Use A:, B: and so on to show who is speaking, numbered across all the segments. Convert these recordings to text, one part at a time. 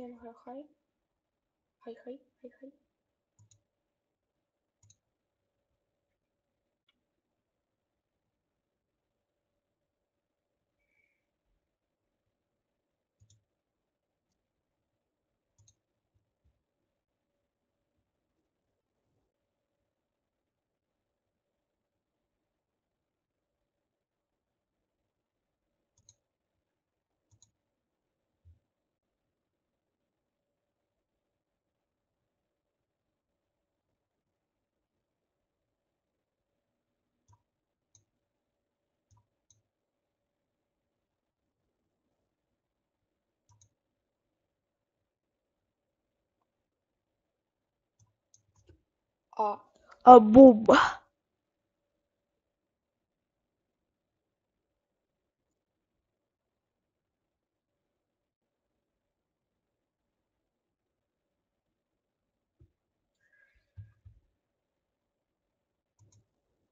A: Hej
B: hej, 黑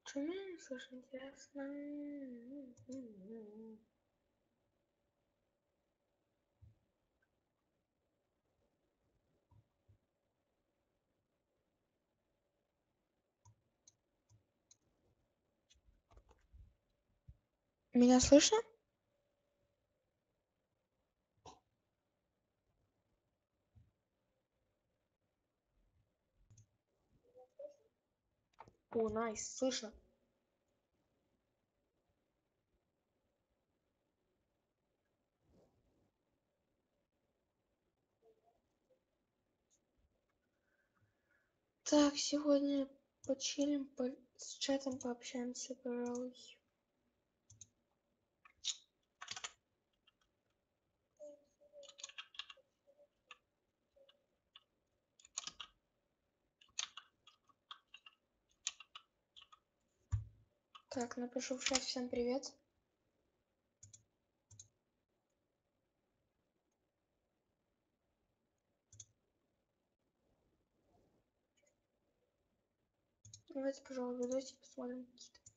A: что меня не слышно, Меня слышно? О, найс, слышно. Так, сегодня почилим, по... с чатом пообщаемся, пожалуй. Так, напишу в чат всем привет. Давайте, пожалуй, видосик посмотрим какие-то.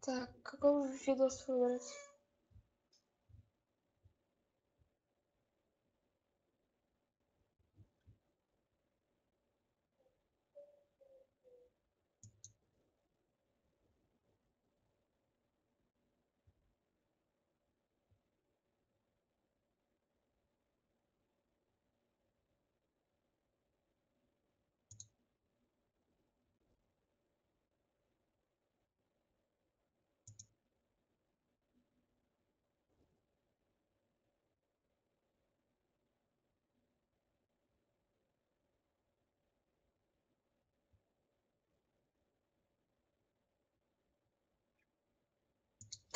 A: Так, какой видос выбрать?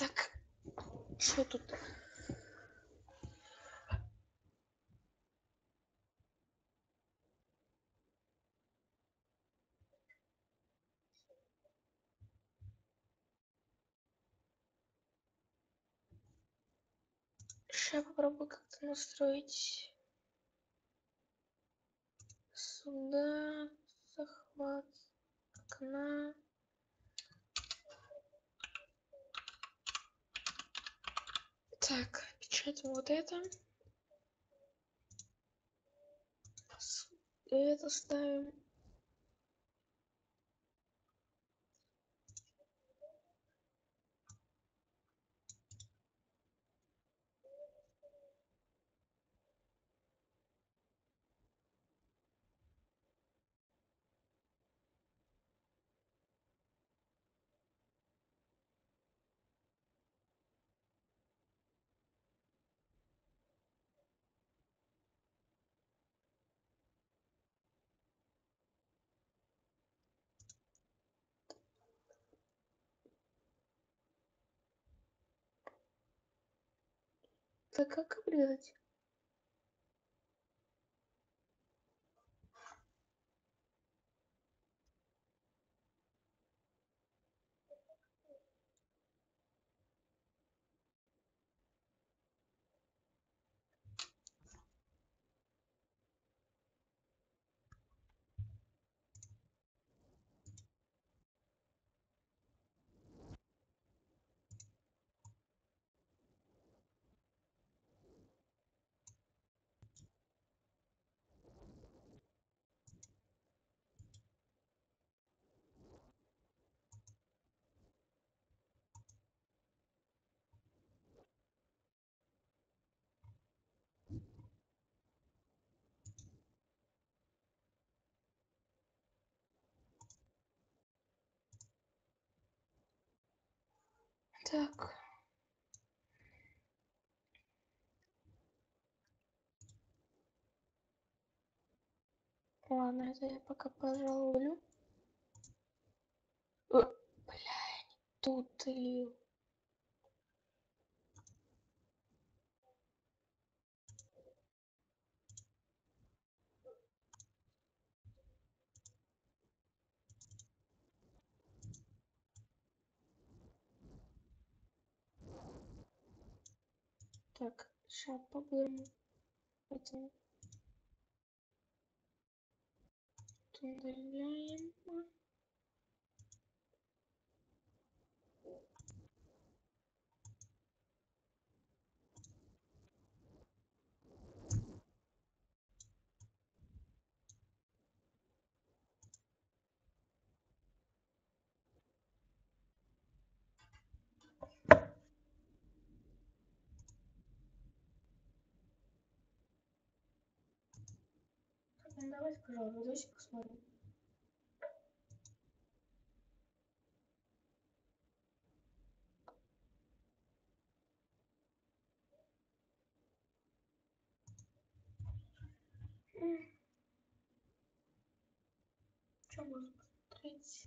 A: Так, что тут? Сейчас попробую как-то настроить сюда захват окна. Так, печатаем вот это. Это ставим. Так как обрезать?
C: Так. Ладно, это я пока пожалую. Бля, не тут ты. Так, сейчас по-бырому. Это удаляем. Ну, Давай, пожалуйста, видосик посмотрим. Что можно посмотреть?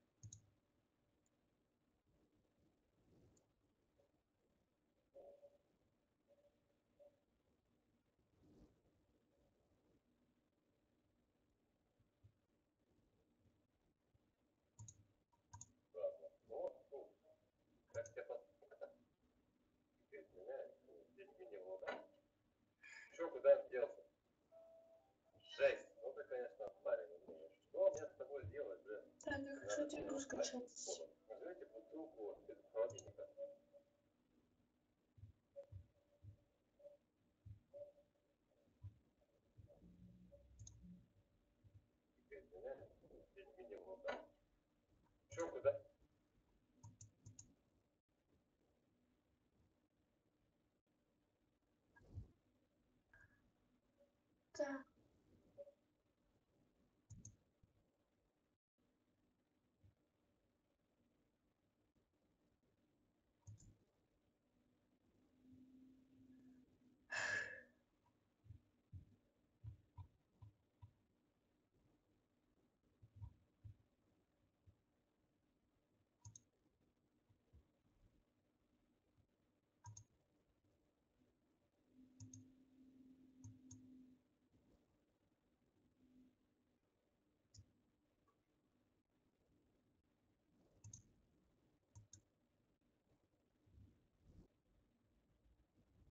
D: минимум, да. Че, куда?